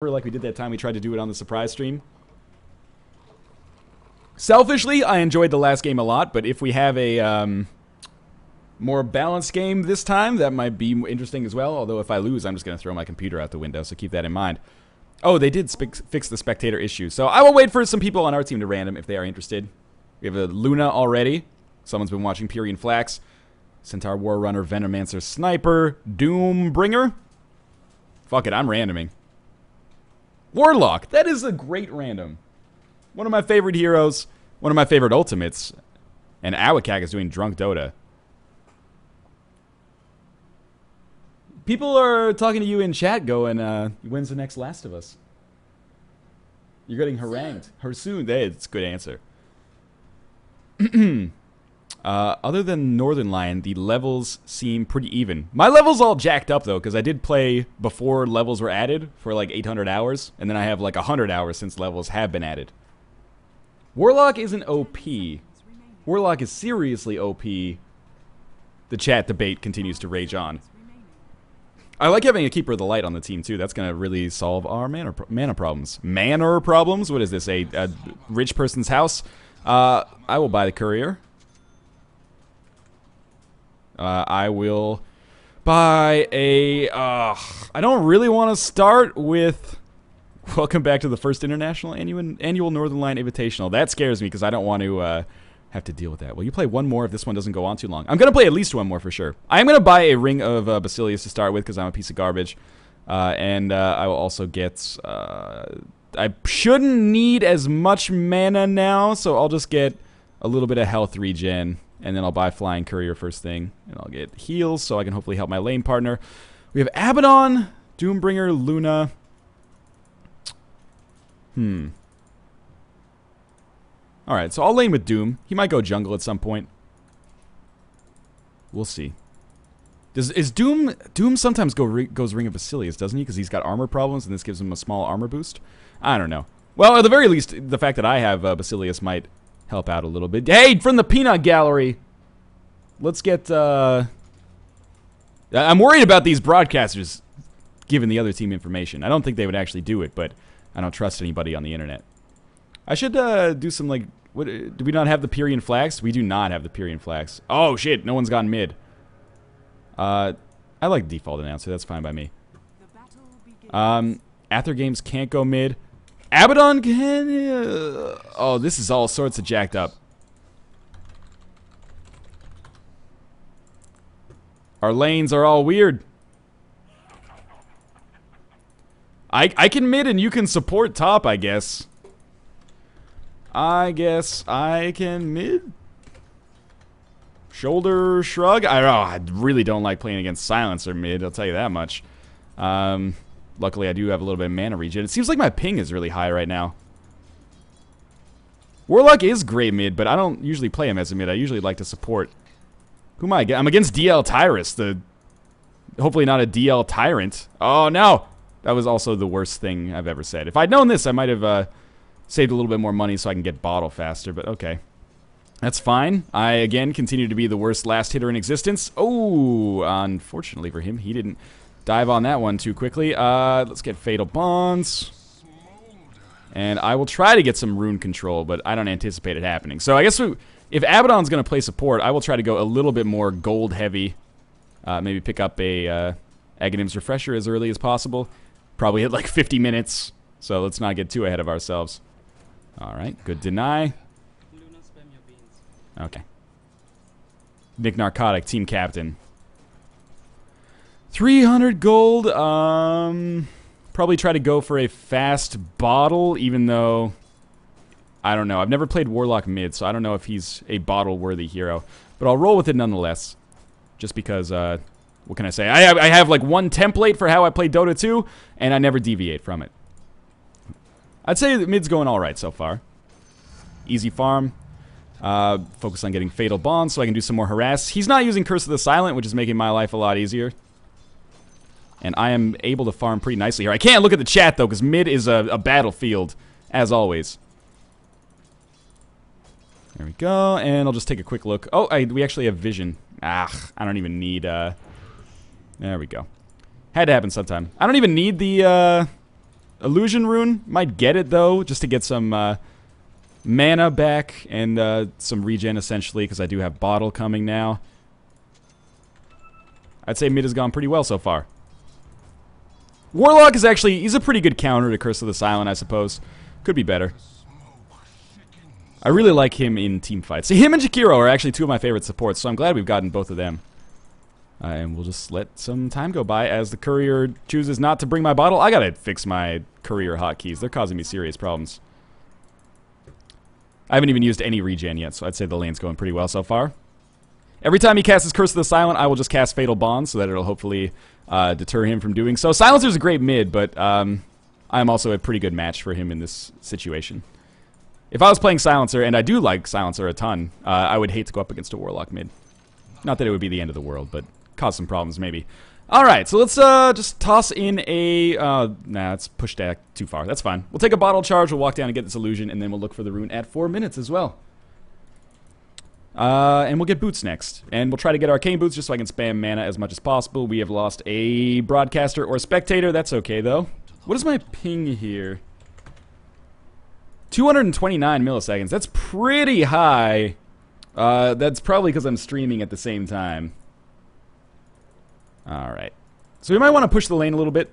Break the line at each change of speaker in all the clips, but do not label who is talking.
like we did that time we tried to do it on the surprise stream. Selfishly, I enjoyed the last game a lot, but if we have a um, more balanced game this time, that might be interesting as well. Although if I lose, I'm just going to throw my computer out the window, so keep that in mind. Oh, they did fix the spectator issue, so I will wait for some people on our team to random if they are interested. We have a Luna already. Someone's been watching Pyrion Flax. Centaur War Runner, Venomancer Sniper, Doombringer. Fuck it, I'm randoming. Warlock, that is a great random. One of my favorite heroes, one of my favorite ultimates. And Awakak is doing Drunk Dota. People are talking to you in chat going, uh, when's the next Last of Us? You're getting harangued. Her soon. That's a good answer. uh, other than Northernlion, the levels seem pretty even. My level's all jacked up, though, because I did play before levels were added for like 800 hours, and then I have like 100 hours since levels have been added. Warlock isn't OP. Warlock is seriously OP. The chat debate continues to rage on. I like having a Keeper of the Light on the team, too. That's going to really solve our mana, mana problems. Manor problems? What is this, a, a rich person's house? Uh, I will buy the Courier. Uh, I will buy a... Uh, I don't really want to start with... Welcome back to the first international annual, annual Northernlion Invitational. That scares me because I don't want to uh, have to deal with that. Will you play one more if this one doesn't go on too long? I'm going to play at least one more for sure. I am going to buy a Ring of uh, Basilius to start with because I'm a piece of garbage. Uh, and uh, I will also get... Uh, I shouldn't need as much mana now, so I'll just get a little bit of health regen. And then I'll buy Flying Courier first thing. And I'll get heals so I can hopefully help my lane partner. We have Abaddon, Doombringer, Luna... Hmm. Alright, so I'll lane with Doom. He might go jungle at some point. We'll see. Does is Doom Doom sometimes go goes Ring of Basilius, doesn't he? Because he's got armor problems, and this gives him a small armor boost. I don't know. Well, at the very least, the fact that I have uh, Basilius might help out a little bit. Hey, from the peanut gallery. Let's get. Uh, I'm worried about these broadcasters giving the other team information. I don't think they would actually do it, but I don't trust anybody on the internet. I should uh, do some, like, what, do we not have the Pyrion Flax? We do not have the Pyrion Flax. Oh, shit, no one's gone mid. Uh, I like default announcer, that's fine by me. Um, Aether Games can't go mid. Abaddon can... Oh, this is all sorts of jacked up. Our lanes are all weird. I, I can mid and you can support top, I guess. I guess I can mid. Shoulder shrug. I, oh, I really don't like playing against Silencer mid, I'll tell you that much. Um, luckily, I do have a little bit of mana regen. It seems like my ping is really high right now. Warlock is great mid, but I don't usually play him as a mid. I usually like to support. Who am I? Against? I'm against DL Tyrus, the hopefully not a DL Tyrant. Oh, no. That was also the worst thing I've ever said. If I'd known this, I might have uh, saved a little bit more money so I can get bottle faster, but okay. That's fine. I, again, continue to be the worst last hitter in existence. Oh, unfortunately for him, he didn't dive on that one too quickly. Uh, let's get Fatal Bonds. And I will try to get some rune control, but I don't anticipate it happening. So I guess we, if Abaddon's going to play support, I will try to go a little bit more gold heavy. Uh, maybe pick up a uh, Aghanim's Refresher as early as possible. Probably hit like 50 minutes, so let's not get too ahead of ourselves. All right, good deny. Okay. Nick Narcotic, team captain. 300 gold. Um, probably try to go for a fast bottle, even though I don't know. I've never played Warlock mid, so I don't know if he's a bottle-worthy hero. But I'll roll with it nonetheless, just because uh, what can I say? I have, I have like one template for how I play Dota 2, and I never deviate from it. I'd say mid's going all right so far. Easy farm. Uh, focus on getting Fatal Bond so I can do some more harass. He's not using Curse of the Silent, which is making my life a lot easier. And I am able to farm pretty nicely here. I can't look at the chat, though, because mid is a, a battlefield, as always. There we go, and I'll just take a quick look. Oh, I, we actually have vision. Ah, I don't even need... Uh, there we go. Had to happen sometime. I don't even need the, uh, illusion rune. Might get it though, just to get some uh, mana back and uh, some regen essentially, because I do have bottle coming now. I'd say mid has gone pretty well so far. Warlock is actually, he's a pretty good counter to Curse of the Silent, I suppose. Could be better. I really like him in team fights. So him and Jakiro are actually two of my favorite supports, so I'm glad we've gotten both of them. Uh, and we'll just let some time go by as the courier chooses not to bring my bottle. I gotta fix my courier hotkeys. They're causing me serious problems. I haven't even used any regen yet, so I'd say the lane's going pretty well so far. Every time he casts his Curse of the Silent, I will just cast Fatal Bond so that it'll hopefully uh, deter him from doing so. Silencer's a great mid, but um, I'm also a pretty good match for him in this situation. If I was playing Silencer, and I do like Silencer a ton, uh, I would hate to go up against a Warlock mid. Not that it would be the end of the world, but cause some problems maybe. Alright, so let's uh, just toss in a... Uh, nah, it's pushed back too far. That's fine. We'll take a bottle charge, we'll walk down and get this illusion, and then we'll look for the rune at 4 minutes as well. Uh, and we'll get boots next. And we'll try to get arcane boots just so I can spam mana as much as possible. We have lost a broadcaster or spectator. That's okay, though. What is my ping here? 229 milliseconds. That's pretty high. Uh, that's probably because I'm streaming at the same time. Alright. So we might want to push the lane a little bit.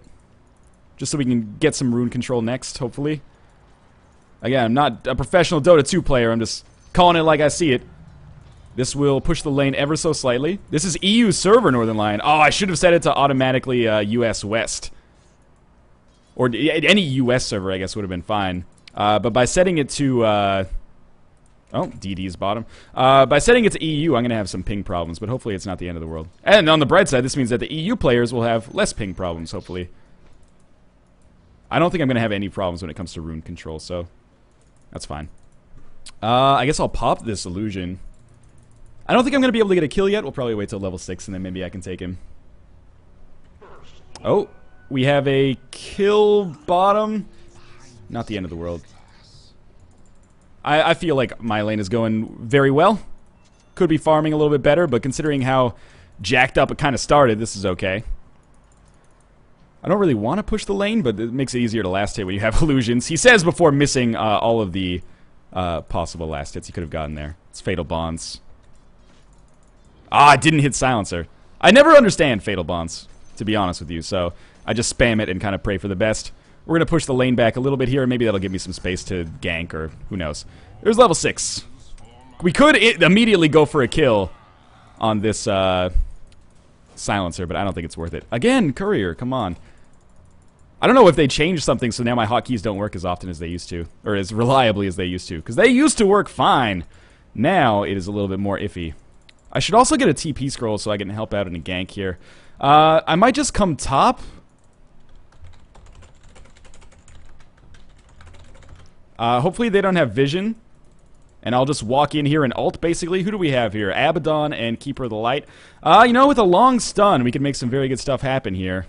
Just so we can get some rune control next, hopefully. Again, I'm not a professional Dota 2 player. I'm just calling it like I see it. This will push the lane ever so slightly. This is EU server Northernlion. Oh, I should have set it to automatically uh, US West. Or any US server, I guess, would have been fine. Uh, but by setting it to... Uh, oh, DD's bottom. Uh, by setting it to EU, I'm going to have some ping problems, but hopefully it's not the end of the world. And on the bright side, this means that the EU players will have less ping problems, hopefully. I don't think I'm going to have any problems when it comes to rune control, so that's fine. Uh, I guess I'll pop this illusion. I don't think I'm going to be able to get a kill yet. We'll probably wait till level 6 and then maybe I can take him. Oh, we have a kill bottom. Not the end of the world. I, I feel like my lane is going very well. Could be farming a little bit better, but considering how jacked up it kind of started, this is okay. I don't really want to push the lane, but it makes it easier to last hit when you have illusions. He says before missing uh, all of the uh, possible last hits he could have gotten there. It's Fatal Bonds. Ah, I didn't hit Silencer. I never understand Fatal Bonds, to be honest with you, so I just spam it and kind of pray for the best. We're going to push the lane back a little bit here, and maybe that'll give me some space to gank, or who knows. There's level 6. We could immediately go for a kill on this uh, Silencer, but I don't think it's worth it. Again, Courier, come on. I don't know if they changed something so now my hotkeys don't work as often as they used to, or as reliably as they used to, because they used to work fine. Now it is a little bit more iffy. I should also get a TP scroll so I can help out in a gank here. Uh, I might just come top. Uh, hopefully they don't have vision. And I'll just walk in here and ult, basically. Who do we have here? Abaddon and Keeper of the Light. Uh, you know, with a long stun, we can make some very good stuff happen here.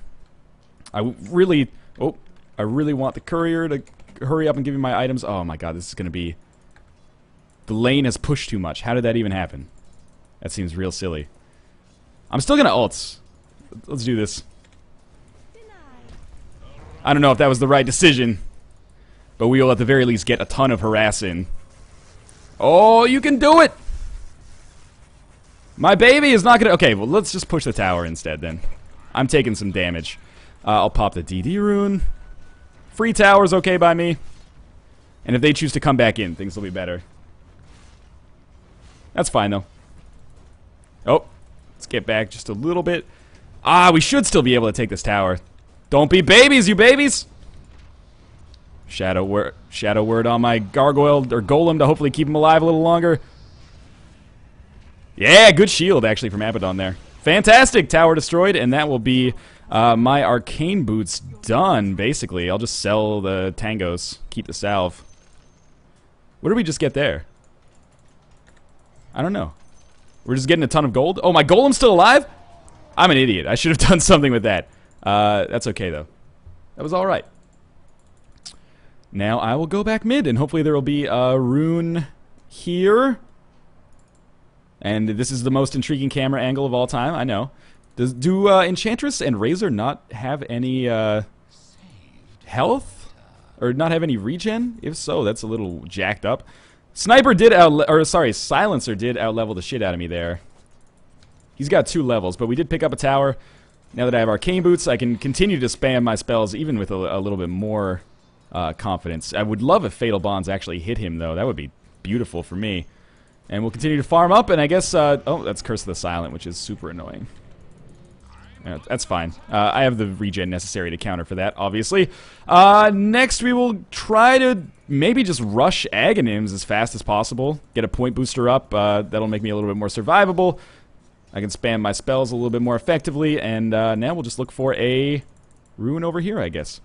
I really... Oh, I really want the courier to hurry up and give me my items. Oh my god, this is going to be... The lane has pushed too much. How did that even happen? That seems real silly. I'm still gonna ult. Let's do this. I don't know if that was the right decision. But we will at the very least get a ton of harass in. Oh, you can do it! My baby is not gonna... Okay, well, let's just push the tower instead, then. I'm taking some damage. Uh, I'll pop the DD rune. Free tower's okay by me. And if they choose to come back in, things will be better. That's fine, though. Oh, let's get back just a little bit. Ah, we should still be able to take this tower. Don't be babies, you babies! Shadow word, shadow word on my gargoyle or golem to hopefully keep him alive a little longer. Yeah, good shield actually from Abaddon there. Fantastic, tower destroyed, and that will be uh, my arcane boots done. Basically, I'll just sell the tangos, keep the salve. What did we just get there? I don't know. We're just getting a ton of gold. Oh, my golem's still alive? I'm an idiot. I should have done something with that. Uh, that's okay, though. That was alright. Now I will go back mid, and hopefully there will be a rune here. And this is the most intriguing camera angle of all time, I know. Does Do uh, Enchantress and Razor not have any uh, health? Or not have any regen? If so, that's a little jacked up. Sniper did out, or sorry, Silencer did outlevel the shit out of me there. He's got two levels, but we did pick up a tower. Now that I have Arcane Boots, I can continue to spam my spells even with a, a little bit more uh, confidence. I would love if Fatal Bonds actually hit him, though. That would be beautiful for me. And we'll continue to farm up, and I guess, uh, oh, that's Curse of the Silent, which is super annoying. Yeah, that's fine. Uh, I have the regen necessary to counter for that, obviously. Uh, next, we will try to maybe just rush Aghanims as fast as possible. Get a point booster up. Uh, that'll make me a little bit more survivable. I can spam my spells a little bit more effectively, and uh, now we'll just look for a rune over here, I guess.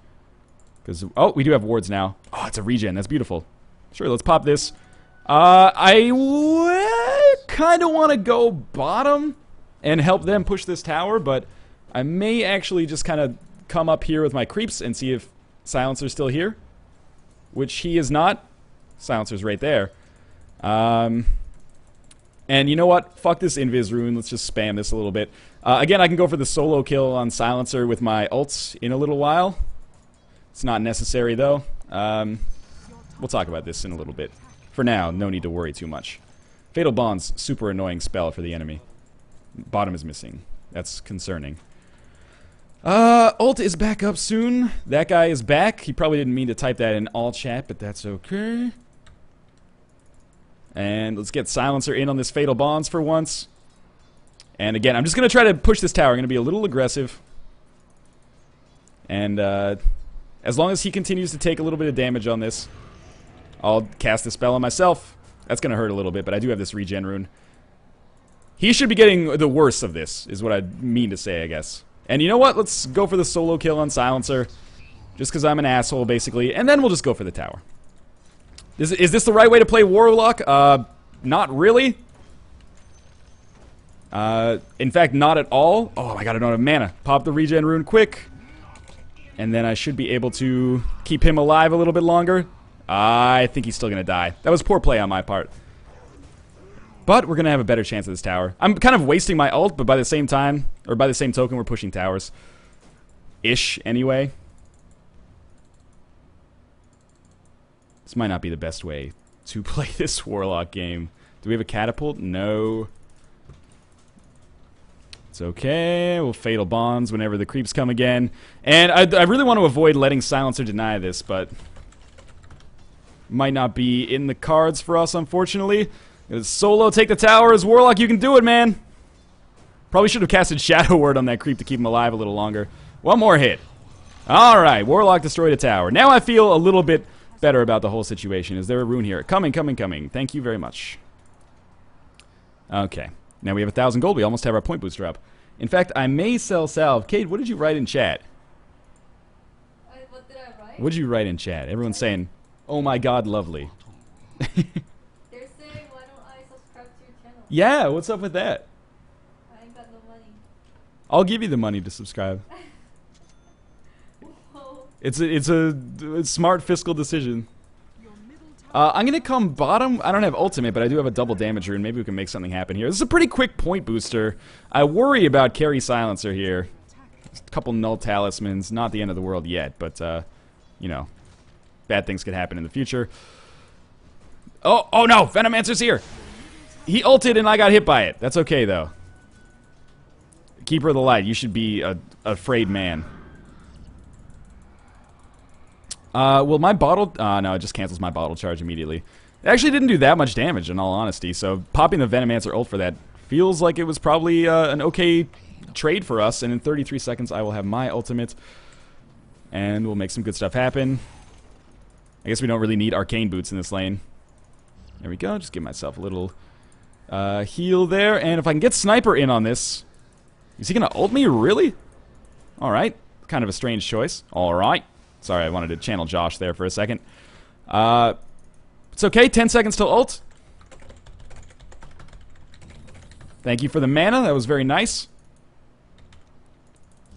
Because oh, we do have wards now. Oh, it's a regen. That's beautiful. Sure, let's pop this. Uh, I kind of want to go bottom and help them push this tower, but I may actually just kind of come up here with my creeps and see if Silencer's still here. Which he is not. Silencer's right there. Um, and you know what? Fuck this Invis Rune. Let's just spam this a little bit. Uh, again, I can go for the solo kill on Silencer with my ults in a little while. It's not necessary, though. Um, we'll talk about this in a little bit. For now, no need to worry too much. Fatal Bond's super annoying spell for the enemy. Bottom is missing. That's concerning. Uh, ult is back up soon. That guy is back. He probably didn't mean to type that in all chat, but that's okay. And let's get Silencer in on this Fatal Bonds for once. And again, I'm just going to try to push this tower. I'm going to be a little aggressive. And uh, as long as he continues to take a little bit of damage on this, I'll cast the spell on myself. That's going to hurt a little bit, but I do have this regen rune. He should be getting the worst of this, is what I mean to say, I guess. And you know what? Let's go for the solo kill on Silencer. Just because I'm an asshole, basically. And then we'll just go for the tower. Is, is this the right way to play Warlock? Uh, not really. Uh, in fact, not at all. Oh, I got another mana. Pop the regen rune quick. And then I should be able to keep him alive a little bit longer. I think he's still going to die. That was poor play on my part. But we're going to have a better chance at this tower. I'm kind of wasting my ult, but by the same time, or by the same token, we're pushing towers. Ish, anyway. This might not be the best way to play this Warlock game. Do we have a catapult? No. It's okay. We'll Fatal Bonds whenever the creeps come again. And I, I really want to avoid letting Silencer deny this, but... Might not be in the cards for us, unfortunately. Solo, take the tower. As Warlock, you can do it, man. Probably should have casted Shadow Word on that creep to keep him alive a little longer. One more hit. Alright, Warlock destroyed a tower. Now I feel a little bit better about the whole situation. Is there a rune here? Coming, coming, coming. Thank you very much. Okay. Now we have a thousand gold. We almost have our point booster up. In fact, I may sell salve. Kate, what did you write in chat?
What did I write?
What did you write in chat? Everyone's saying, "Oh my God, lovely."
They're saying, why don't I subscribe to your channel?
Yeah, what's up with that?
I ain't got no money.
I'll give you the money to subscribe.
Whoa.
It's a, it's a, smart fiscal decision. Uh, I'm gonna come bottom. I don't have ultimate, but I do have a double damage rune. Maybe we can make something happen here. This is a pretty quick point booster. I worry about carry silencer here. A couple null talismans. Not the end of the world yet, but uh, you know, bad things could happen in the future. Oh, oh no! Venomancer's here. He ulted and I got hit by it. That's okay though. Keeper of the light. You should be a afraid man. Uh, well, my bottle... Uh, no, it just cancels my bottle charge immediately. It actually didn't do that much damage, in all honesty, so popping the Venomancer ult for that feels like it was probably uh, an okay trade for us, and in 33 seconds I will have my ultimate, and we'll make some good stuff happen. I guess we don't really need Arcane Boots in this lane. There we go, just give myself a little uh, heal there, and if I can get Sniper in on this... Is he going to ult me? Really? Alright, kind of a strange choice. Alright. Sorry, I wanted to channel Josh there for a second. Uh, it's okay. 10 seconds till ult. Thank you for the mana. That was very nice.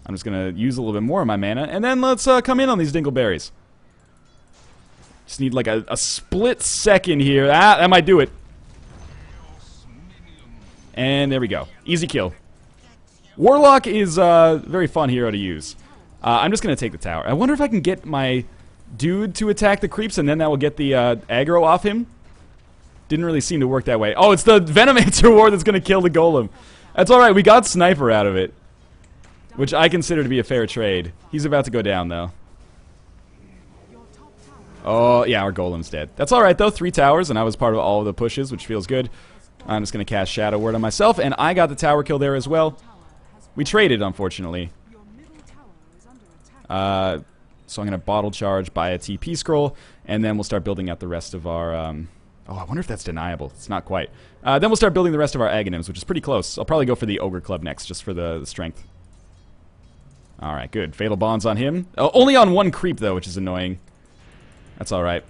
I'm just going to use a little bit more of my mana. And then let's uh, come in on these dingleberries. Just need like a, a split second here. Ah, that might do it. And there we go. Easy kill. Warlock is a uh, very fun hero to use. Uh, I'm just going to take the tower. I wonder if I can get my dude to attack the creeps, and then that will get the uh, aggro off him. Didn't really seem to work that way. Oh, it's the Venomancer War that's going to kill the Golem. That's alright, we got Sniper out of it. Which I consider to be a fair trade. He's about to go down, though. Oh, yeah, our Golem's dead. That's alright, though. Three towers, and I was part of all of the pushes, which feels good. I'm just going to cast Shadow Word on myself, and I got the tower kill there as well. We traded, unfortunately. Uh, so I'm going to bottle charge, buy a TP scroll, and then we'll start building out the rest of our... Um, oh, I wonder if that's deniable. It's not quite. Uh, then we'll start building the rest of our Aghanims, which is pretty close. I'll probably go for the Ogre Club next, just for the, the strength. Alright, good. Fatal Bonds on him. Oh, only on one creep, though, which is annoying. That's alright.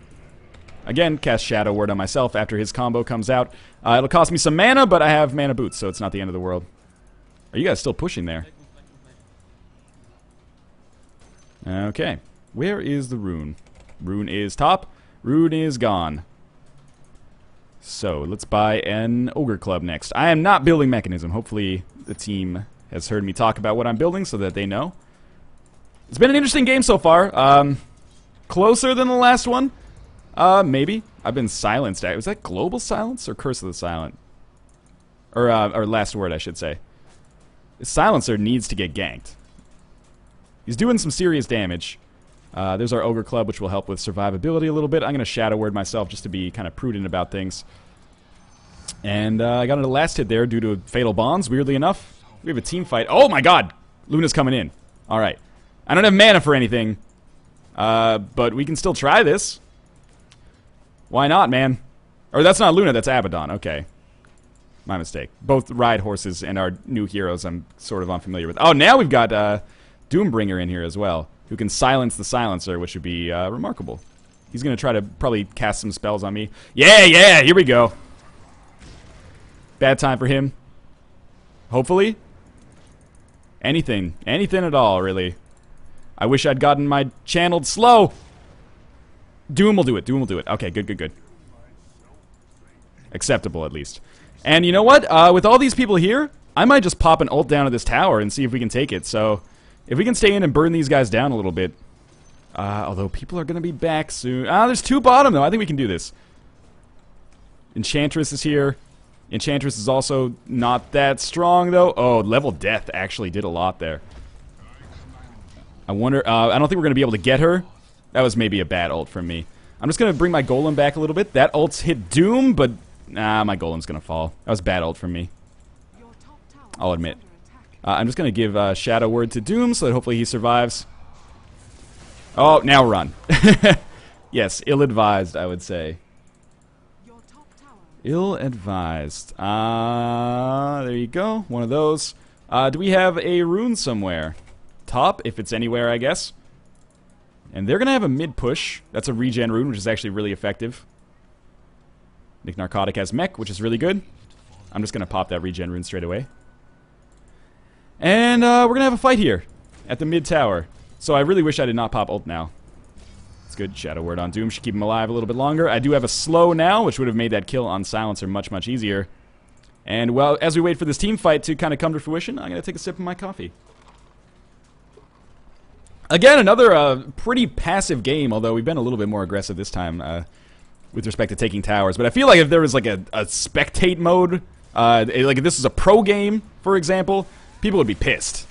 Again, cast Shadow Word on myself after his combo comes out. Uh, it'll cost me some mana, but I have mana boots, so it's not the end of the world. Are you guys still pushing there? Okay. Where is the rune? Rune is top. Rune is gone. So, let's buy an Ogre Club next. I am not building Mekansm. Hopefully, the team has heard me talk about what I'm building so that they know. It's been an interesting game so far. Um, closer than the last one. Uh, maybe. I've been silenced. Was that Global Silence or Curse of the Silent? Or, uh, or Last Word, I should say. The Silencer needs to get ganked. He's doing some serious damage. Uh, there's our Ogre Club, which will help with survivability a little bit. I'm going to Shadow Word myself just to be kind of prudent about things. And uh, I got a last hit there due to Fatal Bonds, weirdly enough. We have a team fight. Oh my god! Luna's coming in. Alright. I don't have mana for anything. Uh, but we can still try this. Why not, man? Or that's not Luna, that's Abaddon. Okay. My mistake. Both ride horses and our new heroes I'm sort of unfamiliar with. Oh, now we've got uh, Doombringer in here as well, who can silence the silencer, which would be uh, remarkable. He's going to try to probably cast some spells on me. Yeah, yeah, here we go. Bad time for him. Hopefully. Anything. Anything at all, really. I wish I'd gotten my channeled slow. Doom will do it. Doom will do it. Okay, good, good, good. Acceptable, at least. And you know what? Uh, with all these people here, I might just pop an ult down to this tower and see if we can take it. So, if we can stay in and burn these guys down a little bit. Uh, although people are going to be back soon. Ah, there's two bottom, though. I think we can do this. Enchantress is here. Enchantress is also not that strong, though. Oh, level death actually did a lot there. I wonder... Uh, I don't think we're going to be able to get her. That was maybe a bad ult from me. I'm just going to bring my golem back a little bit. That ult's hit Doom, but... Nah, my golem's going to fall. That was bad ult from me. I'll admit. Uh, I'm just going to give uh, Shadow Word to Doom so that hopefully he survives. Oh, now run. yes, ill-advised, I would say. Ill-advised. Uh, there you go. One of those. Uh, do we have a rune somewhere? Top, if it's anywhere, I guess. And they're going to have a mid-push. That's a regen rune, which is actually really effective. Nick Narcotic has mech, which is really good. I'm just going to pop that regen rune straight away. And uh, we're going to have a fight here at the mid tower. So I really wish I did not pop ult now. It's good. Shadow Word on Doom should keep him alive a little bit longer. I do have a slow now, which would have made that kill on Silencer much, much easier. And, well, as we wait for this team fight to kind of come to fruition, I'm going to take a sip of my coffee. Again, another uh, pretty passive game, although we've been a little bit more aggressive this time uh, with respect to taking towers. But I feel like if there was like a, a spectate mode, uh, like if this is a pro game, for example, people would be pissed.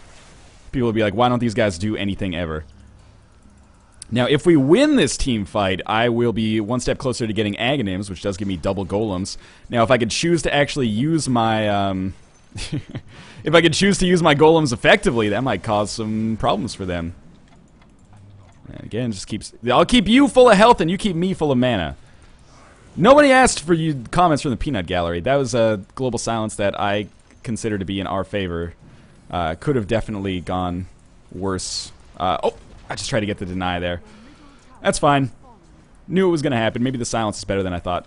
People would be like, why don't these guys do anything ever? Now, if we win this team fight, I will be one step closer to getting Aghanims, which does give me double golems. Now, if I could choose to actually use my... Um, if I could choose to use my golems effectively, that might cause some problems for them. And again, just keeps... I'll keep you full of health and you keep me full of mana. Nobody asked for you comments from the Peanut Gallery. That was a global silence that I consider to be in our favor. Uh, could have definitely gone worse. Uh, oh, I just tried to get the deny there. That's fine. Knew it was going to happen. Maybe the silence is better than I thought.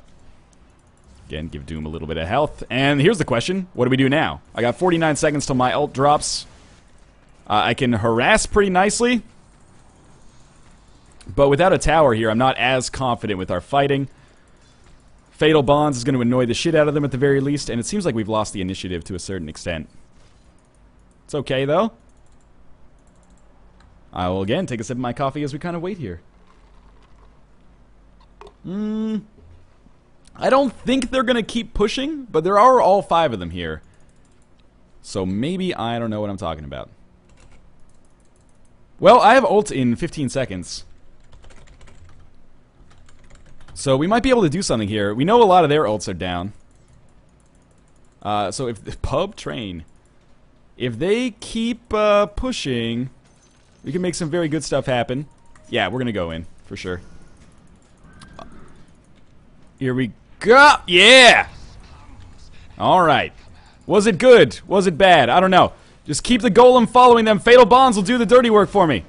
Again, give Doom a little bit of health. And here's the question. What do we do now? I got 49 seconds till my ult drops. Uh, I can harass pretty nicely. But without a tower here, I'm not as confident with our fighting. Fatal Bonds is going to annoy the shit out of them at the very least, and it seems like we've lost the initiative to a certain extent. It's okay, though. I will again take a sip of my coffee as we kind of wait here. Hmm. I don't think they're going to keep pushing, but there are all five of them here. So maybe I don't know what I'm talking about. Well, I have ult in 15 seconds. So we might be able to do something here. We know a lot of their ults are down. Uh, so if the pub train, if they keep uh, pushing, we can make some very good stuff happen. Yeah, we're gonna go in for sure. Here we go. Yeah. All right. Was it good? Was it bad? I don't know. Just keep the golem following them. Fatal bonds will do the dirty work for me.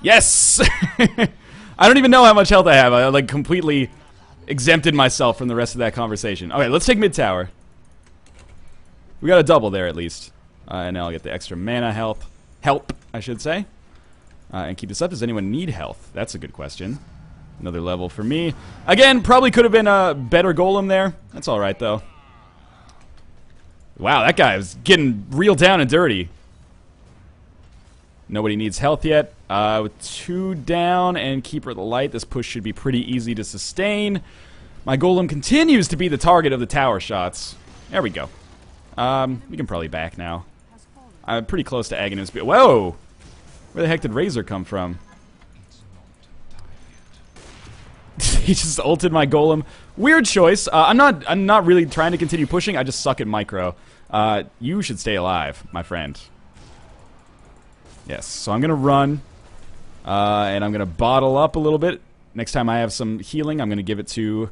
Yes. I don't even know how much health I have. I like completely exempted myself from the rest of that conversation. Okay, let's take mid tower. We got a double there at least. Uh, and now I'll get the extra mana help. Help, I should say. Uh, and keep this up. Does anyone need health? That's a good question. Another level for me. Again, probably could have been a better golem there. That's alright, though. Wow, that guy was getting real down and dirty. Nobody needs health yet. Uh, with two down and Keeper of the Light, this push should be pretty easy to sustain. My golem continues to be the target of the tower shots. There we go. Um, we can probably back now. I'm pretty close to Aghanim's. Whoa! Where the heck did Razor come from? he just ulted my golem. Weird choice. Uh, I'm not. I'm not really trying to continue pushing. I just suck at micro. Uh, you should stay alive, my friend. Yes. So I'm gonna run. Uh, and I'm going to bottle up a little bit. Next time I have some healing, I'm going to give it to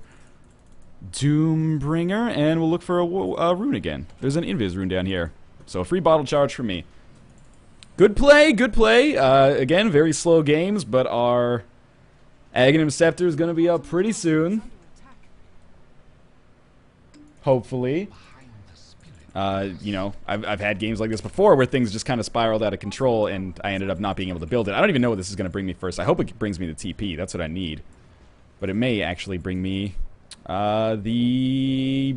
Doombringer, and we'll look for a, a, rune again. There's an Invis rune down here. So a free bottle charge for me. Good play, good play. Uh, again, very slow games, but our Aghanim Scepter is going to be up pretty soon. Hopefully. Uh, you know, I've, I've had games like this before where things just kind of spiraled out of control and I ended up not being able to build it. I don't even know what this is going to bring me first. I hope it brings me the TP. That's what I need. But it may actually bring me uh, the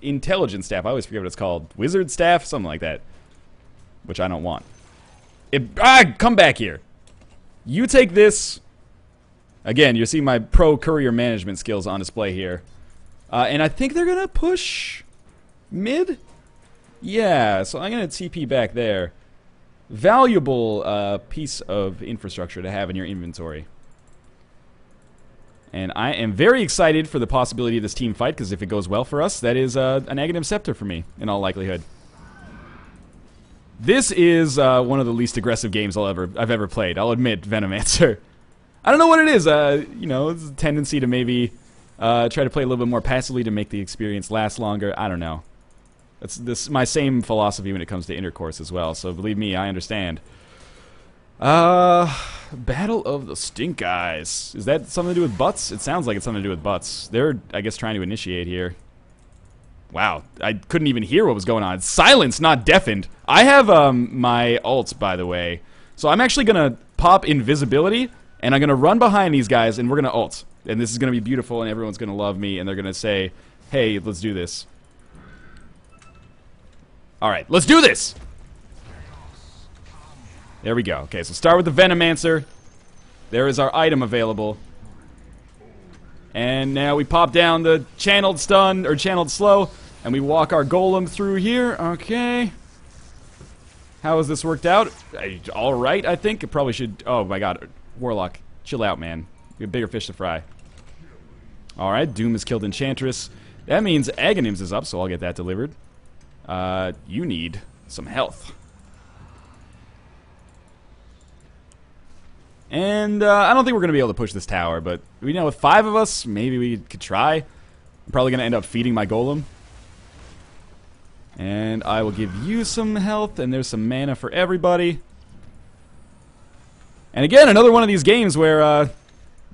intelligence staff. I always forget what it's called. Wizard staff? Something like that. Which I don't want. It, ah, come back here. You take this. Again, you see my pro courier management skills on display here. Uh, and I think they're going to push Mid? Yeah, so I'm going to TP back there. Valuable uh, piece of infrastructure to have in your inventory. And I am very excited for the possibility of this team fight, because if it goes well for us, that is uh, an Aghanim Scepter for me, in all likelihood. This is uh, one of the least aggressive games I'll ever I've ever played. I'll admit, Venomancer. I don't know what it is. Uh, you know, it's a tendency to maybe uh, try to play a little bit more passively to make the experience last longer. I don't know. That's this my same philosophy when it comes to intercourse as well. So believe me, I understand. Uh, Battle of the Stink Eyes. Is that something to do with butts? It sounds like it's something to do with butts. They're, I guess, trying to initiate here. Wow, I couldn't even hear what was going on. Silence, not deafened. I have um, my ult, by the way. So I'm actually to pop invisibility, and I'm to run behind these guys, and we're going to ult. And this is to be beautiful, and everyone's to love me, and they're to say, hey, let's do this. Alright, let's do this! There we go. Okay, so start with the Venomancer. There is our item available. And now we pop down the channeled stun, or channeled slow, and we walk our golem through here. Okay. How has this worked out? Alright, I think. It probably should... Oh my god. Warlock, chill out, man. We have bigger fish to fry. Alright, Doom has killed Enchantress. That means Aghanims is up, so I'll get that delivered. Uh, you need some health. And uh, I don't think we're going to be able to push this tower, but you know, with five of us, maybe we could try. I'm probably going to end up feeding my golem. And I will give you some health, and there's some mana for everybody. And again, another one of these games where uh,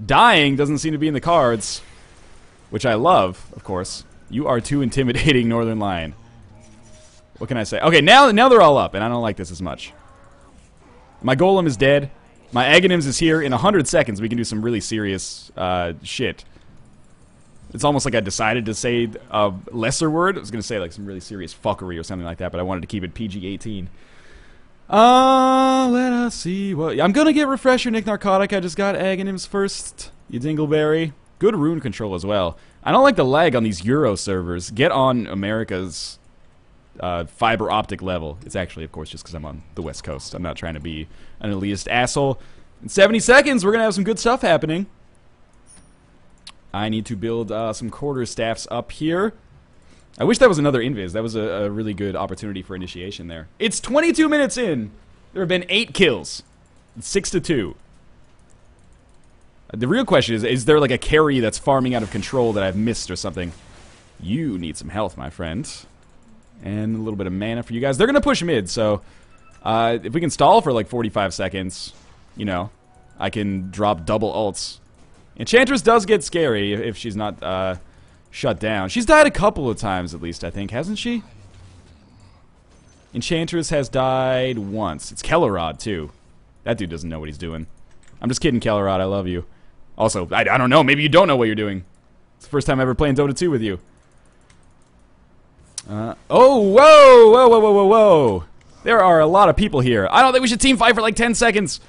dying doesn't seem to be in the cards. Which I love, of course. You are too intimidating, Northernlion. What can I say? Okay, now now they're all up, and I don't like this as much. My golem is dead. My Aghanims is here. In 100 seconds, we can do some really serious uh, shit. It's almost like I decided to say a lesser word. I was going to say like some really serious fuckery or something like that, but I wanted to keep it PG-18. Uh, let us see. What I'm gonna get refresher Nick Narcotic. I just got Aghanims first. You Dingleberry. Good rune control as well. I don't like the lag on these Euro servers. Get on America's uh, fiber optic level. It's actually, of course, just because I'm on the West Coast. I'm not trying to be an elitist asshole. In 70 seconds, we're gonna have some good stuff happening. I need to build uh, some quarter staffs up here. I wish that was another invis. That was a, a, really good opportunity for initiation there. It's 22 minutes in. There have been eight kills. It's six to two. The real question is, is there like a carry that's farming out of control that I've missed or something? You need some health, my friend. And a little bit of mana for you guys. They're going to push mid, so uh, if we can stall for like 45 seconds, you know, I can drop double ults. Enchantress does get scary if she's not uh, shut down. She's died a couple of times at least, I think, hasn't she? Enchantress has died once. It's Kellerod, too. That dude doesn't know what he's doing. I'm just kidding, Kellerod. I love you. Also, I, I don't know. Maybe you don't know what you're doing. It's the first time ever playing Dota 2 with you. Uh, oh, whoa, whoa, whoa, whoa, whoa, whoa. There are a lot of people here. I don't think we should team fight for like 10 seconds.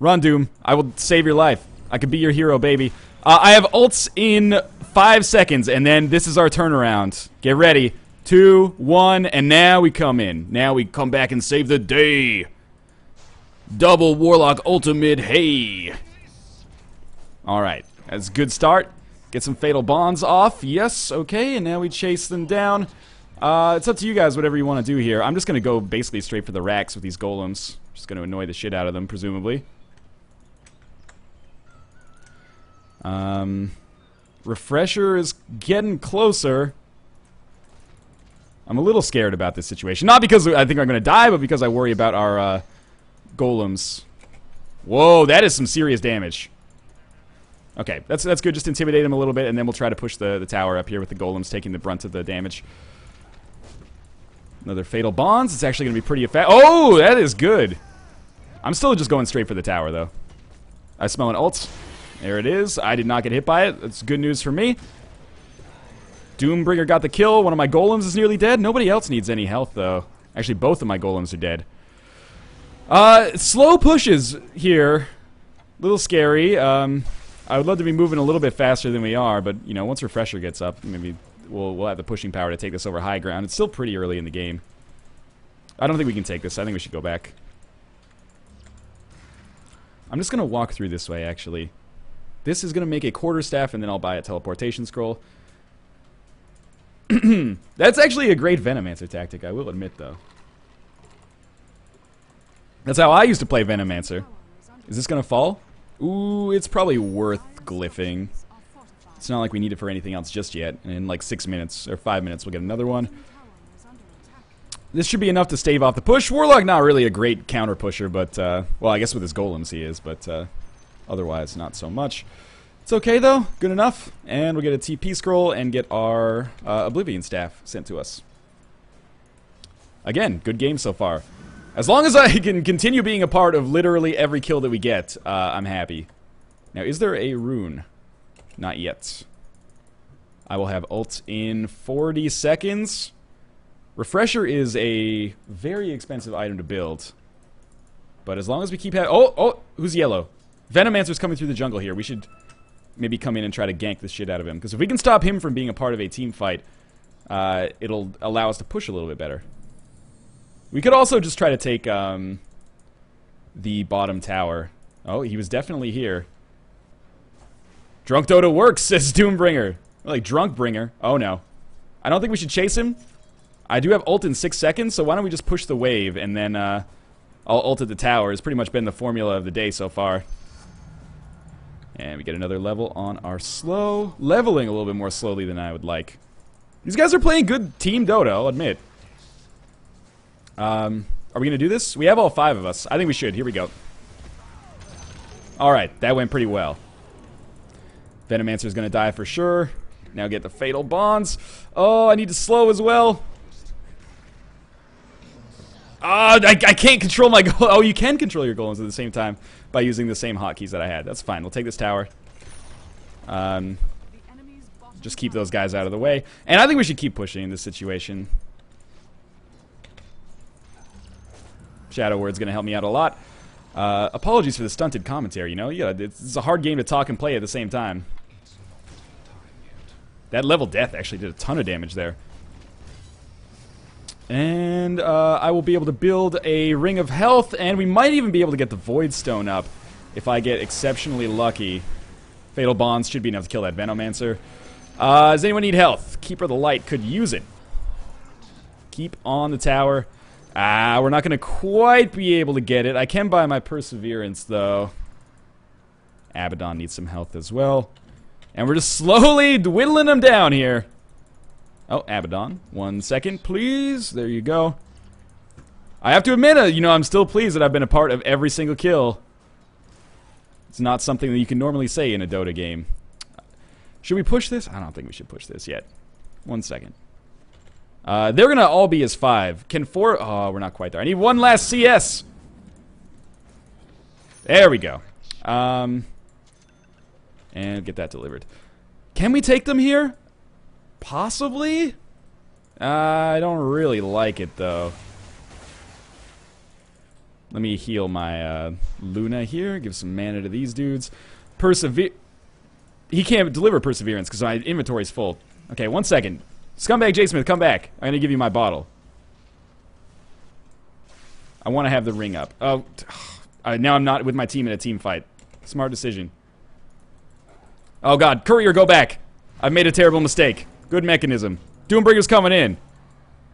Run, Doom. I will save your life. I could be your hero, baby. Uh, I have ults in five seconds, and then this is our turnaround. Get ready. Two, one, and now we come in. Now we come back and save the day. Double Warlock Ultimate, hey. Alright, that's a good start. Get some Fatal Bonds off. Yes, okay, and now we chase them down. Uh, it's up to you guys, whatever you want to do here. I'm just going to go basically straight for the racks with these golems. Just going to annoy the shit out of them, presumably. Um, refresher is getting closer. I'm a little scared about this situation. Not because I think I'm going to die, but because I worry about our uh, golems. Whoa, that is some serious damage. Okay, that's that's good. Just intimidate him a little bit, and then we'll try to push the, the tower up here with the golems taking the brunt of the damage. Another Fatal Bonds. It's actually going to be pretty effective. Oh, that is good. I'm still just going straight for the tower, though. I smell an ult. There it is. I did not get hit by it. That's good news for me. Doombringer got the kill. One of my golems is nearly dead. Nobody else needs any health, though. Actually, both of my golems are dead. Uh, slow pushes here. A little scary. Um, I would love to be moving a little bit faster than we are, but, you know, once Refresher gets up, maybe we'll, we'll have the pushing power to take this over high ground. It's still pretty early in the game. I don't think we can take this. I think we should go back. I'm just going to walk through this way, actually. This is going to make a quarter staff, and then I'll buy a teleportation scroll. That's actually a great Venomancer tactic, I will admit, though. That's how I used to play Venomancer. Is this going to fall? Ooh, it's probably worth glyphing. It's not like we need it for anything else just yet. And in like six minutes, or five minutes, we'll get another one. This should be enough to stave off the push. Warlock not really a great counter pusher, but, uh, well, I guess with his golems he is, but, uh, Otherwise, not so much. It's okay, though. Good enough. And we'll get a TP scroll and get our uh, Oblivion staff sent to us. Again, good game so far. As long as I can continue being a part of literally every kill that we get, uh, I'm happy. Now, is there a rune? Not yet. I will have ult in 40 seconds. Refresher is a very expensive item to build. But as long as we keep having... Oh, oh, who's yellow? Venomancer's coming through the jungle here. We should maybe come in and try to gank the shit out of him. Because if we can stop him from being a part of a team fight, uh, it'll allow us to push a little bit better. We could also just try to take um, the bottom tower. Oh, he was definitely here. Drunk Dota works, says Doombringer. Like, Drunk Bringer. Oh, no. I don't think we should chase him. I do have ult in six seconds, so why don't we just push the wave and then uh, I'll ult at the tower. It's pretty much been the formula of the day so far. And we get another level on our slow. Leveling a little bit more slowly than I would like. These guys are playing good team Dota, I'll admit. Um, are we going to do this? We have all five of us. I think we should. Here we go. Alright, that went pretty well. Venomancer is going to die for sure. Now get the Fatal Bonds. Oh, I need to slow as well. Uh, I, I can't control my goal. Oh, you can control your golems at the same time by using the same hotkeys that I had. That's fine. We'll take this tower. Um, just keep those guys out of the way. And I think we should keep pushing in this situation. Shadow Word's going to help me out a lot. Uh, apologies for the stunted commentary, you know? Yeah, it's, it's a hard game to talk and play at the same time. That level death actually did a ton of damage there. And uh, I will be able to build a Ring of Health, and we might even be able to get the Void Stone up if I get exceptionally lucky. Fatal Bonds should be enough to kill that Venomancer. Uh, does anyone need health? Keeper of the Light could use it. Keep on the tower. Ah, we're not going to quite be able to get it. I can buy my Perseverance, though. Abaddon needs some health as well. And we're just slowly dwindling them down here. Oh, Abaddon. One second, please. There you go. I have to admit, uh, you know, I'm still pleased that I've been a part of every single kill. It's not something that you can normally say in a Dota game. Should we push this? I don't think we should push this yet. One second. Uh, they're going to all be as five. Can four... Oh, we're not quite there. I need one last CS. There we go. Um, and get that delivered. Can we take them here? Possibly? Uh, I don't really like it, though. Let me heal my uh, Luna here. Give some mana to these dudes. Persevere... He can't deliver Perseverance because my inventory's full. Okay, one second. Scumbag J. Smith, come back. I'm going to give you my bottle. I want to have the ring up. Oh, uh, now I'm not with my team in a team fight. Smart decision. Oh god, Courier, go back. I've made a terrible mistake. Good Mekansm. Doombringer's coming in.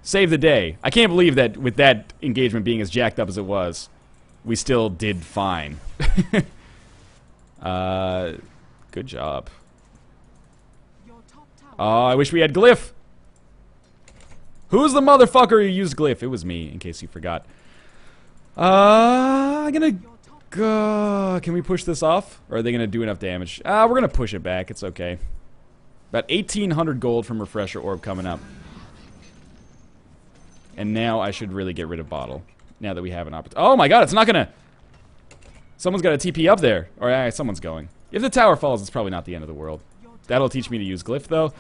Save the day. I can't believe that with that engagement being as jacked up as it was, we still did fine. uh, good job. Oh, I wish we had Glyph. Who's the motherfucker who used Glyph? It was me, in case you forgot. Uh, I'm gonna go. Can we push this off? Or are they gonna do enough damage? Ah, uh, we're gonna push it back. It's okay. About 1,800 gold from Refresher Orb coming up. And now I should really get rid of Bottle. Now that we have an opportunity. Oh my god, it's not gonna... Someone's got a TP up there. Or uh, someone's going. If the tower falls, it's probably not the end of the world. That'll teach me to use Glyph, though.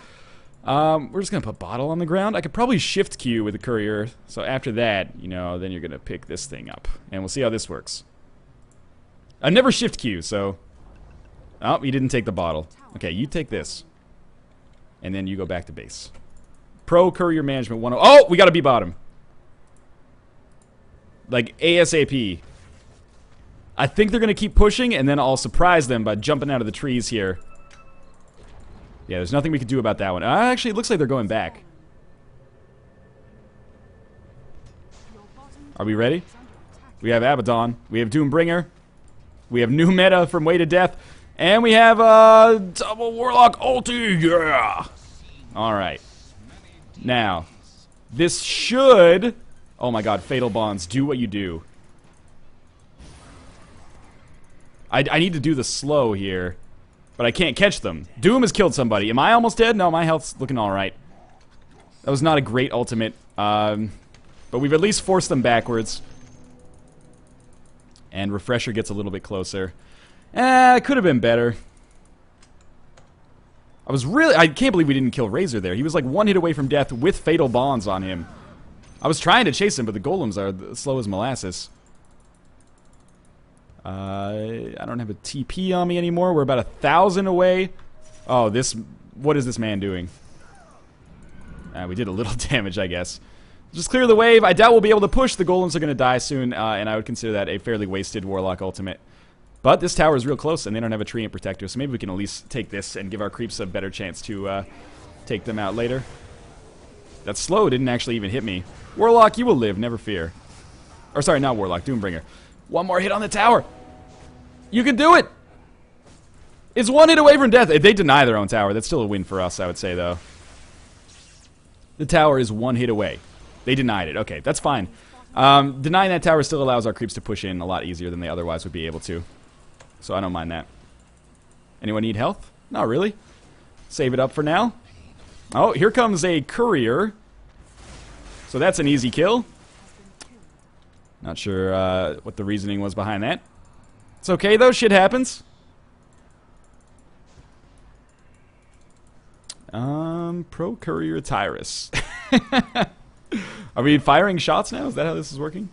Um, we're just to put Bottle on the ground. I could probably Shift Q with the Courier. So after that, you know, then you're to pick this thing up. And we'll see how this works. I never Shift Q, so... Oh, you didn't take the Bottle. Okay, you take this. And then you go back to base. Pro Courier Management 1. Oh, we got to be bottom. Like, ASAP. I think they're to keep pushing, and then I'll surprise them by jumping out of the trees here. Yeah, there's nothing we can do about that one. Uh, actually, it looks like they're going back. Are we ready? We have Abaddon. We have Doombringer. We have new meta from Way to Death. And we have uh, Double Warlock ulti. Yeah! Alright. Now, this should... Oh my god, Fatal Bonds. Do what you do. I, I need to do the slow here. But I can't catch them. Doom has killed somebody. Am I almost dead? No, my health's looking alright. That was not a great ultimate. Um, but we've at least forced them backwards. And Refresher gets a little bit closer. Eh, it could have been better. I was really... I can't believe we didn't kill Razor there. He was like one hit away from death with Fatal Bonds on him. I was trying to chase him, but the golems are slow as molasses. Uh, I don't have a TP on me anymore. We're about a thousand away. Oh, this... What is this man doing? Uh, we did a little damage, I guess. Just clear the wave. I doubt we'll be able to push. The golems are going to die soon, uh, and I would consider that a fairly wasted Warlock ultimate. But this tower is real close, and they don't have a Treant Protector, so maybe we can at least take this and give our creeps a better chance to uh, take them out later. That slow didn't actually even hit me. Warlock, you will live, never fear. Or sorry, not Warlock, Doombringer. One more hit on the tower. You can do it. It's one hit away from death. If they deny their own tower, that's still a win for us, I would say, though. The tower is one hit away. They denied it. Okay, that's fine. Um, denying that tower still allows our creeps to push in a lot easier than they otherwise would be able to. So I don't mind that. Anyone need health? Not really. Save it up for now. Oh, here comes a courier. So that's an easy kill. Not sure uh, what the reasoning was behind that. It's okay though, shit happens. Um, Pro Courier Tyrus. Are we firing shots now? Is that how this is working?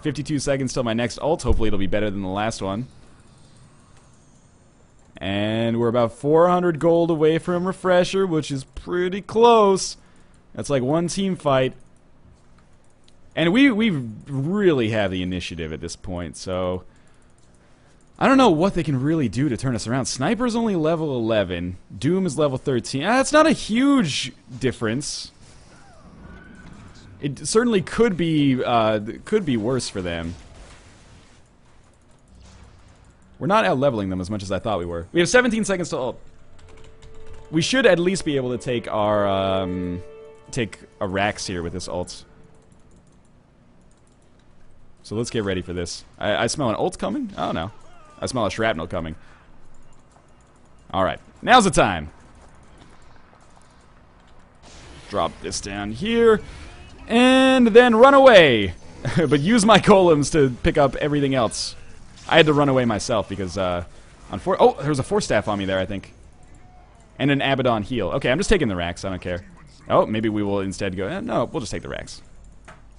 52 seconds till my next ult. Hopefully it'll be better than the last one. And we're about 400 gold away from Refresher, which is pretty close. That's like one team fight. And we, we really have the initiative at this point, so... I don't know what they can really do to turn us around. Sniper's only level 11. Doom is level 13. Ah, that's not a huge difference. It certainly could be uh, could be worse for them. We're not out leveling them as much as I thought we were. We have 17 seconds to ult. We should at least be able to take our um, take a Rax here with this ult. So let's get ready for this. I, I smell an ult coming. Oh no. I smell a shrapnel coming. Alright, now's the time. Drop this down here. And then run away. but use my golems to pick up everything else. I had to run away myself because, uh, on four. Oh, there's a Force Staff on me there, I think. And an Abaddon heal. Okay, I'm just taking the racks. I don't care. Oh, maybe we will instead go. Eh, no, we'll just take the racks.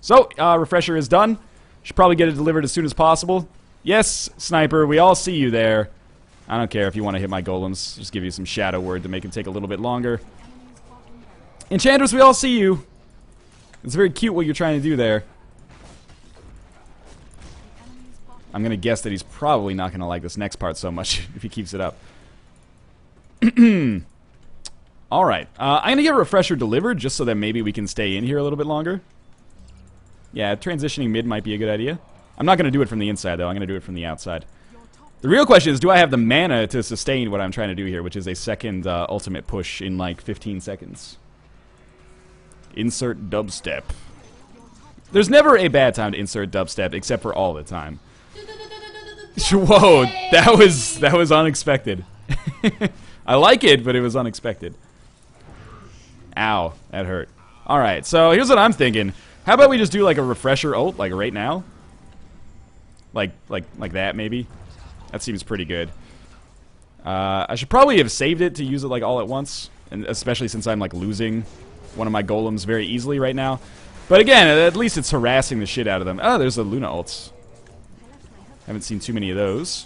So, uh, refresher is done. Should probably get it delivered as soon as possible. Yes, sniper, we all see you there. I don't care if you want to hit my golems. Just give you some shadow word to make it take a little bit longer. Enchantress, we all see you. It's very cute what you're trying to do there. I'm going to guess that he's probably not going to like this next part so much if he keeps it up. Alright, uh, I'm going to get a Refresher delivered just so that maybe we can stay in here a little bit longer. Yeah, transitioning mid might be a good idea. I'm not going to do it from the inside, though. I'm going to do it from the outside. The real question is, do I have the mana to sustain what I'm trying to do here, which is a second uh, ultimate push in like 15 seconds? Insert dubstep. There's never a bad time to insert dubstep, except for all the time. Whoa, that was that was unexpected. I like it, but it was unexpected. Ow, that hurt. All right, so here's what I'm thinking. How about we just do like a refresher ult, like right now? Like, like, like that maybe. That seems pretty good. Uh, I should probably have saved it to use it like all at once, and especially since I'm like losing one of my golems very easily right now. But again, at least it's harassing the shit out of them. Oh, there's the Luna ults. Haven't seen too many of those.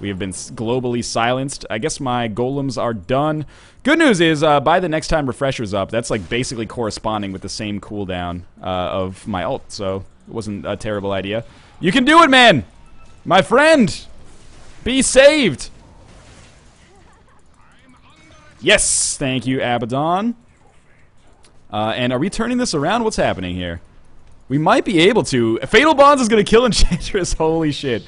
We have been globally silenced. I guess my golems are done. Good news is, uh, by the next time Refresher's up, that's like basically corresponding with the same cooldown uh, of my ult, so it wasn't a terrible idea. You can do it, man! My friend! Be saved! Yes! Thank you, Abaddon. Uh, and are we turning this around? What's happening here? We might be able to. Fatal Bonds is going to kill Enchantress. Holy shit.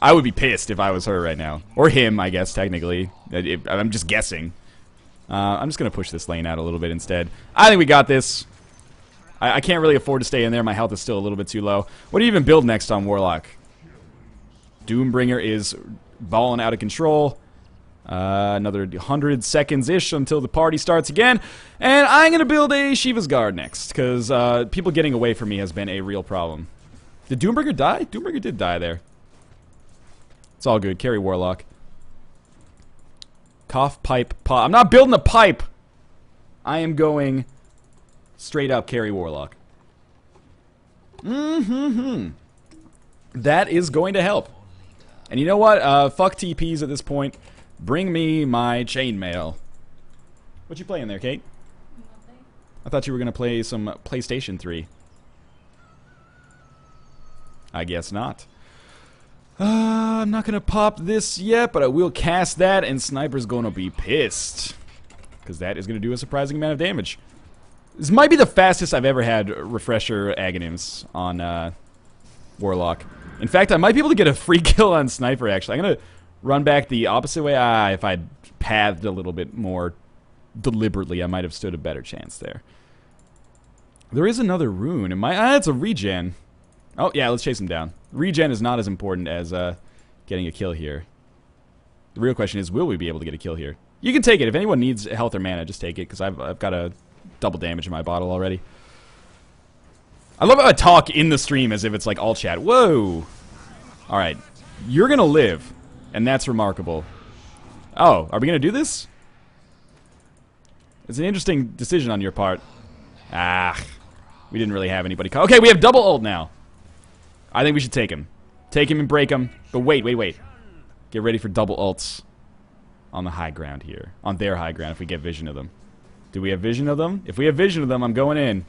I would be pissed if I was her right now. Or him, I guess, technically. I'm just guessing. Uh, I'm just going to push this lane out a little bit instead. I think we got this. I, I, can't really afford to stay in there. My health is still a little bit too low. What do you even build next on Warlock? Doombringer is balling out of control. Uh, another 100 seconds-ish until the party starts again. And I'm going to build a Shiva's Guard next, because uh, people getting away from me has been a real problem. Did Doombringer die? Doombringer did die there. It's all good. Carry Warlock. Cough, pipe, pop. I'm not building a pipe! I am going straight up carry Warlock. Mm-hmm. That is going to help. And you know what? Uh, fuck TPs at this point. Bring me my chainmail. What you playing there, Kate?
Nothing.
I thought you were going to play some PlayStation 3. I guess not. Uh, I'm not going to pop this yet, but I will cast that, and Sniper's going to be pissed. Because that is going to do a surprising amount of damage. This might be the fastest I've ever had Refresher Aghanim's on uh, Warlock. In fact, I might be able to get a free kill on Sniper, actually. I'm going to run back the opposite way. Ah, if I'd pathed a little bit more deliberately, I might have stood a better chance there. There is another rune. Am I? Ah, it's a regen. Oh, yeah, let's chase him down. Regen is not as important as uh, getting a kill here. The real question is, will we be able to get a kill here? You can take it. If anyone needs health or mana, just take it, because I've, I've got a double damage in my bottle already. I love how I talk in the stream as if it's like all chat. Whoa! Alright. You're gonna live. And that's remarkable. Oh, are we to do this? It's an interesting decision on your part. Ah, we didn't really have anybody. Okay, we have double ult now. I think we should take him. Take him and break him. But wait, wait, wait. Get ready for double ults on the high ground here. On their high ground if we get vision of them. Do we have vision of them? If we have vision of them, I'm going in.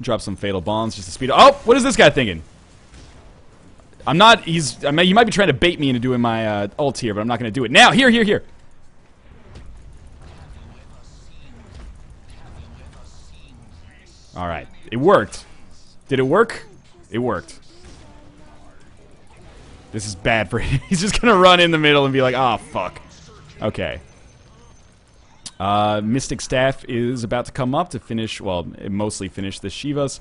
Drop some fatal bonds just to speed up. Oh, what is this guy thinking? I'm not, he's, I mean, you might be trying to bait me into doing my uh, ult here, but I'm not going to do it. Now, here, here, here. Alright, it worked. Did it work? It worked. This is bad for him. He's just going to run in the middle and be like, oh, fuck. Okay. Uh, Mystic Staff is about to come up to finish, well, mostly finish the Shivas.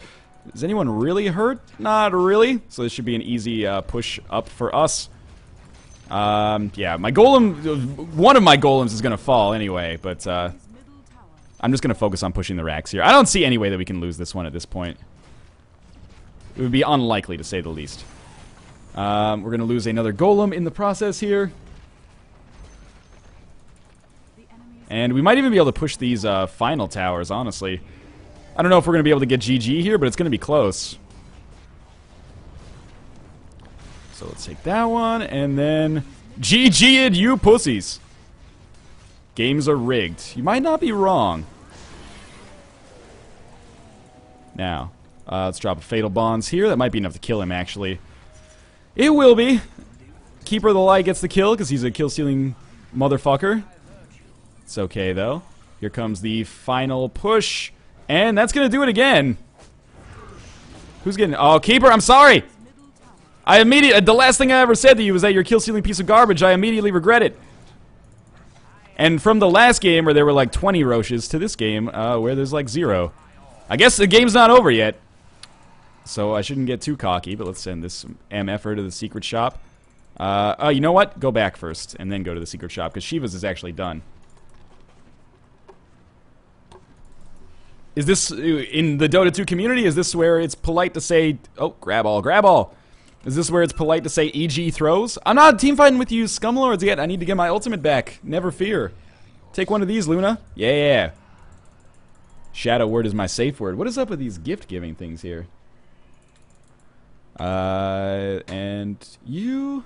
Is anyone really hurt? Not really. So this should be an easy uh, push up for us. Um, yeah, my golem, one of my golems is going to fall anyway, but uh, I'm just going to focus on pushing the racks here. I don't see any way that we can lose this one at this point. It would be unlikely, to say the least. Um, we're going to lose another golem in the process here. And we might even be able to push these uh, final towers, honestly. I don't know if we're going to be able to get GG here, but it's going to be close. So let's take that one, and then GG it, you pussies. Games are rigged. You might not be wrong. Now, uh, let's drop a Fatal Bonds here. That might be enough to kill him, actually. It will be. Keeper of the Light gets the kill because he's a kill-stealing motherfucker. It's okay, though. Here comes the final push. And that's going to do it again. Who's getting... Oh, Keeper, I'm sorry. I immediately... The last thing I ever said to you was that you're a kill-stealing piece of garbage. I immediately regret it. And from the last game where there were like 20 Roshes to this game uh, where there's like zero. I guess the game's not over yet. So I shouldn't get too cocky, but let's send this MFer to the secret shop. Uh, oh, you know what? Go back first and then go to the secret shop because Shivas is actually done. Is this, in the Dota 2 community, is this where it's polite to say, oh, grab all, grab all? Is this where it's polite to say EG throws? I'm not team fighting with you scumlords yet. I need to get my ultimate back. Never fear. Take one of these, Luna. Yeah. Shadow word is my safe word. What is up with these gift-giving things here? Uh, and you...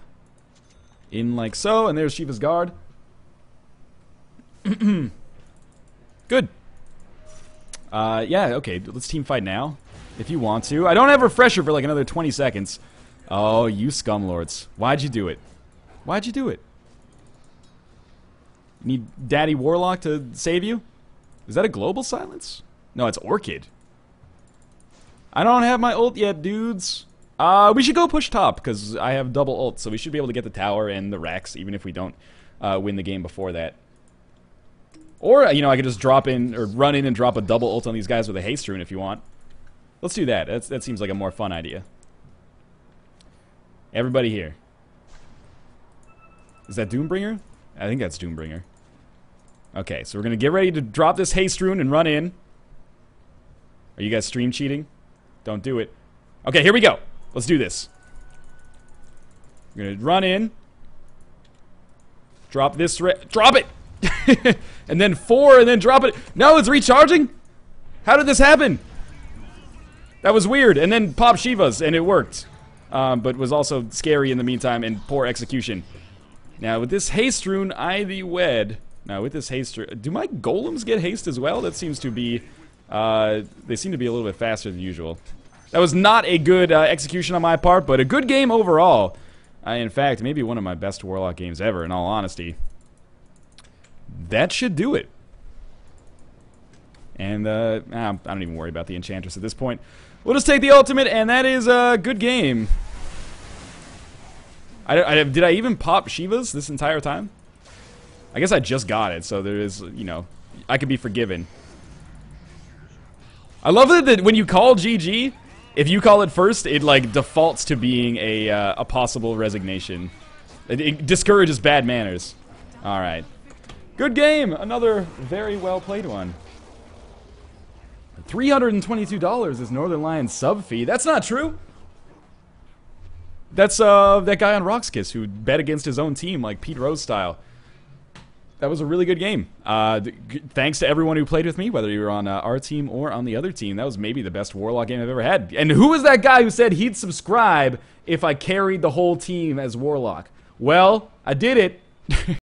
In like so, and there's Shiva's guard. Good. Uh, yeah, okay, let's team fight now. If you want to. I don't have a refresher for like another 20 seconds. Oh, you scumlords. Why'd you do it? Why'd you do it? Need Daddy Warlock to save you? Is that a global silence? No, it's Orchid. I don't have my ult yet, dudes. Uh, we should go push top, because I have double ult, so we should be able to get the tower and the racks, even if we don't uh, win the game before that. Or, uh, you know, I could just drop in, or run in and drop a double ult on these guys with a haste rune if you want. Let's do that. That's, that seems like a more fun idea. Everybody here. Is that Doombringer? I think that's Doombringer. Okay, so we're going to get ready to drop this haste rune and run in. Are you guys stream cheating? Don't do it. Okay, here we go. Let's do this. We're going to run in. Drop this. Drop it! and then four, and then drop it. No, it's recharging? How did this happen? That was weird. And then pop Shivas, and it worked. Um, but was also scary in the meantime, and poor execution. Now, with this haste rune, I the wed. Now, with this haste do my golems get haste as well? That seems to be, uh, they seem to be a little bit faster than usual. That was not a good uh, execution on my part, but a good game overall. Uh, in fact, maybe one of my best Warlock games ever, in all honesty that should do it. And uh, I don't even worry about the Enchantress at this point. We'll just take the ultimate, and that is a good game. I, I, did I even pop Shivas this entire time? I guess I just got it, so there is, you know, I could be forgiven. I love that, when you call GG, if you call it first, it like defaults to being a uh, a possible resignation. It, it discourages bad manners. All right. Good game! Another very well played one. $322 is Northernlion's sub fee. That's not true! That's uh, that guy on Roxkiss who bet against his own team like Pete Rose style. that was a really good game. Uh, th- thanks to everyone who played with me, whether you were on uh, our team or on the other team. That was maybe the best Warlock game I've ever had. And who was that guy who said he'd subscribe if I carried the whole team as Warlock? Well, I did it.